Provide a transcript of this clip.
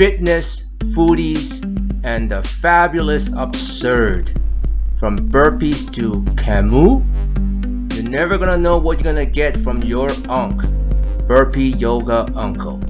fitness, foodies, and the fabulous absurd. From burpees to Camus, you're never gonna know what you're gonna get from your unk, Burpee Yoga Uncle.